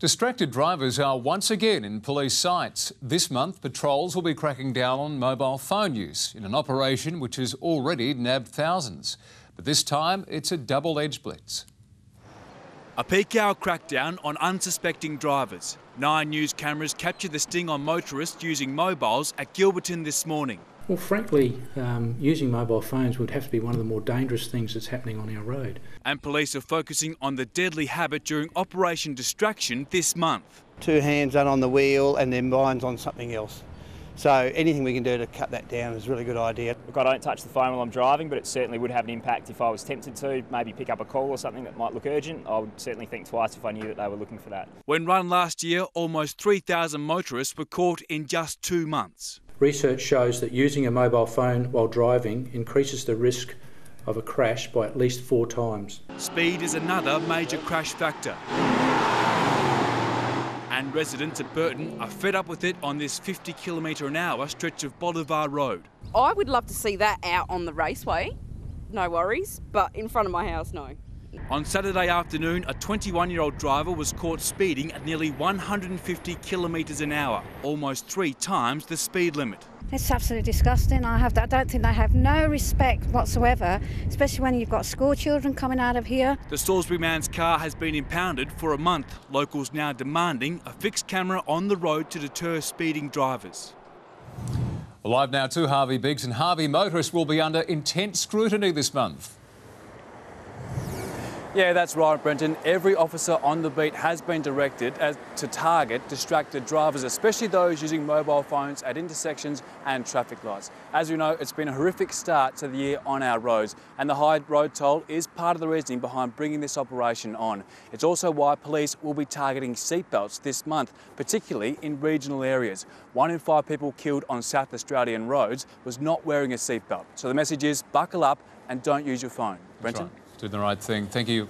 Distracted drivers are once again in police sights. This month, patrols will be cracking down on mobile phone use in an operation which has already nabbed thousands. But this time, it's a double edged blitz. A peak hour crackdown on unsuspecting drivers. Nine news cameras captured the sting on motorists using mobiles at Gilberton this morning. Well, frankly, um, using mobile phones would have to be one of the more dangerous things that's happening on our road. And police are focusing on the deadly habit during Operation Distraction this month. Two hands are on the wheel and their mind's on something else. So anything we can do to cut that down is a really good idea. Look, I don't touch the phone while I'm driving, but it certainly would have an impact if I was tempted to, maybe pick up a call or something that might look urgent. I would certainly think twice if I knew that they were looking for that. When run last year, almost 3,000 motorists were caught in just two months. Research shows that using a mobile phone while driving increases the risk of a crash by at least four times. Speed is another major crash factor. And residents at Burton are fed up with it on this 50 kilometre an hour stretch of Bolivar Road. I would love to see that out on the raceway, no worries, but in front of my house, no. On Saturday afternoon, a 21 year old driver was caught speeding at nearly 150 kilometres an hour, almost three times the speed limit. It's absolutely disgusting. I have. I don't think they have no respect whatsoever, especially when you've got school children coming out of here. The Salisbury man's car has been impounded for a month. Locals now demanding a fixed camera on the road to deter speeding drivers. Live now to Harvey Biggs, and Harvey motorists will be under intense scrutiny this month. Yeah, that's right, Brenton. Every officer on the beat has been directed as, to target distracted drivers, especially those using mobile phones at intersections and traffic lights. As we know, it's been a horrific start to the year on our roads, and the high road toll is part of the reasoning behind bringing this operation on. It's also why police will be targeting seatbelts this month, particularly in regional areas. One in five people killed on South Australian roads was not wearing a seatbelt. So the message is buckle up and don't use your phone. Brenton? Doing the right thing. Thank you.